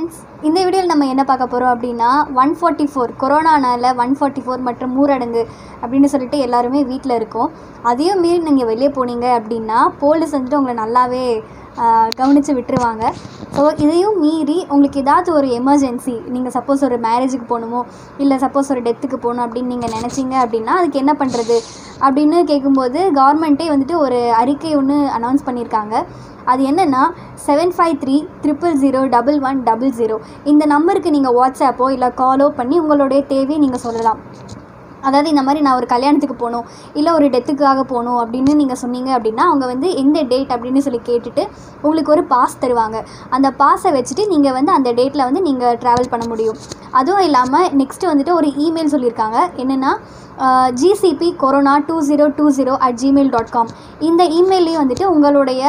Friends இந்த வீடியோவில் நம்ம என்ன பார்க்க போகிறோம் அப்படின்னா ஒன் ஃபார்ட்டி ஃபோர் கொரோனானால ஒன் ஃபார்ட்டி ஃபோர் மற்றும் ஊரடங்கு அப்படின்னு சொல்லிட்டு எல்லாருமே வீட்டில் இருக்கோம். அதையும் மீறி நீங்கள் வெளியே போனீங்க அப்படின்னா போலீஸ் வந்துட்டு உங்களை நல்லாவே கவனித்து விட்டுருவாங்க. ஸோ இதையும் மீறி உங்களுக்கு ஏதாவது ஒரு எமர்ஜென்சி நீங்கள் சப்போஸ் ஒரு மேரேஜுக்கு போகணுமோ இல்லை சப்போஸ் ஒரு டெத்துக்கு போகணும் அப்படின்னு நீங்கள் நினச்சிங்க அப்படின்னா அதுக்கு என்ன பண்ணுறது அப்படின்னு கேட்கும்போது கவர்மெண்ட்டே வந்துட்டு ஒரு அறிக்கை ஒன்று அனௌன்ஸ் பண்ணியிருக்காங்க அது என்னென்னா seven five three triple zero double one double zero இந்த நம்பருக்கு நீங்கள் வாட்ஸ்அப்போ இல்லை காலோ பண்ணி உங்களுடைய தேவையை நீங்கள் சொல்லலாம். அதாவது இந்த மாதிரி நான் ஒரு கல்யாணத்துக்கு போகணும் இல்லை ஒரு டெத்துக்காக போகணும் அப்படின்னு நீங்கள் சொன்னீங்க அப்படின்னா அவங்க வந்து எந்த டேட் அப்படின்னு சொல்லி கேட்டுட்டு உங்களுக்கு ஒரு பாஸ் தருவாங்க. அந்த பாஸை வச்சுட்டு நீங்கள் வந்து அந்த டேட்டில் வந்து நீங்கள் ட்ராவல் பண்ண முடியும். அதுவும் இல்லாமல் நெக்ஸ்ட்டு வந்துட்டு ஒரு இமெயில் சொல்லியிருக்காங்க. என்னென்னா GCP corona two zero two zero at Gmail dot com இந்த இமெயிலையும் வந்துட்டு உங்களுடைய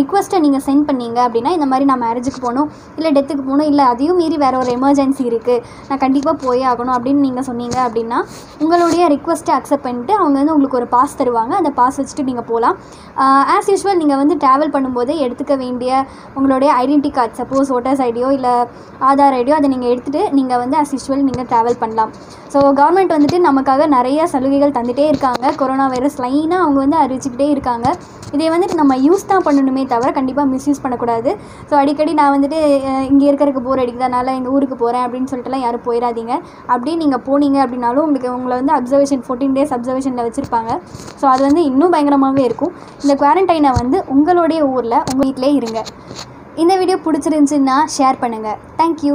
ரிக்வஸ்ட்டை நீங்கள் சென்ட் பண்ணீங்க அப்படின்னா இந்த மாதிரி நான் மேரேஜுக்கு போகணும் இல்லை டெத்துக்கு போகணும் இல்லை அதையும் மீறி வேறு ஒரு எமர்ஜென்சி இருக்குது நான் கண்டிப்பாக போயே ஆகணும் அப்படின்னு நீங்கள் சொன்னீங்க அப்படின்னா உங்களுடைய ரிக்வஸ்ட்டை அக்செப்ட் பண்ணிட்டு அவங்க வந்து உங்களுக்கு ஒரு பாஸ் தருவாங்க. அந்த பாஸ் வச்சுட்டு நீங்கள் போகலாம் ஆஸ் யூஷுவல் நீங்கள் வந்து ட்ராவல் பண்ணும்போது எடுத்துக்க வேண்டிய உங்களுடைய ஐடென்டி கார்டு சப்போஸ் ஓட்டர்ஸ் ஐடியோ இல்லை ஆதார் ஐடியோ அதை நீங்கள் எடுத்துகிட்டு நீங்கள் வந்து ஆஸ் யூஷுவல் நீங்கள் ட்ராவல் பண்ணலாம். ஸோ கவர்மெண்ட் வந்துட்டு நமக்காக நிறைய சலுகைகள் தந்துகிட்டே இருக்காங்க. கொரோனா வைரஸ் லைனாக அவங்க வந்து அறிவிச்சுக்கிட்டே இருக்காங்க. இதை வந்துட்டு நம்ம யூஸ் தான் பண்ணணுமே தவிர கண்டிப்பாக மிஸ்யூஸ் பண்ணக்கூடாது. ஸோ அடிக்கடி நான் வந்துட்டு இங்கே இருக்கிறதுக்கு போர் அடிக்கிறதுனால எங்கள் ஊருக்கு போகிறேன் அப்படின்னு சொல்லிட்டுலாம் யாரும் போயிடாதீங்க. அப்படியே நீங்கள் போனீங்க அப்படின்னாலும் உங்களுக்கு உங்களை வந்து அப்சர்வேஷன் ஃபோர்டீன் டேஸ் அப்சர்வேஷனில் வச்சுருப்பாங்க. ஸோ அது வந்து இன்னும் பயங்கரமாகவே இருக்கும். இந்த குவாரண்டைனை வந்து உங்களுடைய ஊரில் உங்கள் வீட்டிலே இருங்க. இந்த வீடியோ பிடிச்சிருந்துச்சுன்னா ஷேர் பண்ணுங்கள் தேங்க்யூ